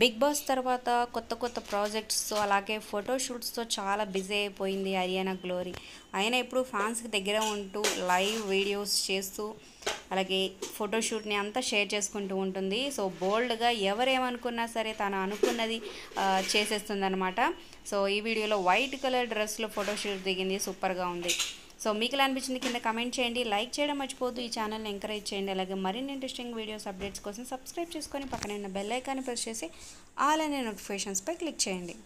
Big boss తర్వాత కొత్త కొత్త ప్రాజెక్ట్స్తో అలాగే ఫోటోషూట్స్తో చాలా బిజీ అయిపోయింది అరియానా గ్లోరీ. అయినా ఇప్పుడు ఫ్యాన్స్కి దగ్గర ఉంటూ లైవ్ వీడియోస్ చేస్తూ అలాగే ఫోటోషూట్ని అంతా షేర్ చేసుకుంటూ ఉంటుంది. సో బోల్డ్గా ఎవరేమనుకున్నా సరే తను అనుకున్నది చేసేస్తుంది అనమాట సో ఈ వీడియోలో వైట్ కలర్ డ్రెస్లో ఫోటోషూట్ దిగింది. సూపర్గా ఉంది. సో మీకు ఎలా అనిపించింది కింద కమెంట్ చేయండి. లైక్ చేయడం మర్చిపోద్దు ఈ ఛానల్ని ఎంకరేజ్ చేయండి. అలాగే మరిన్ని ఇంట్రెస్టింగ్ వీడియోస్ అప్డేట్స్ కోసం సబ్స్క్రైబ్ చేసుకొని పక్కన ఉన్న బెల్ ఐకాన్ని ప్రెస్ చేసి ఆల్ అనే నోటిఫికేషన్స్పై క్లిక్ చేయండి.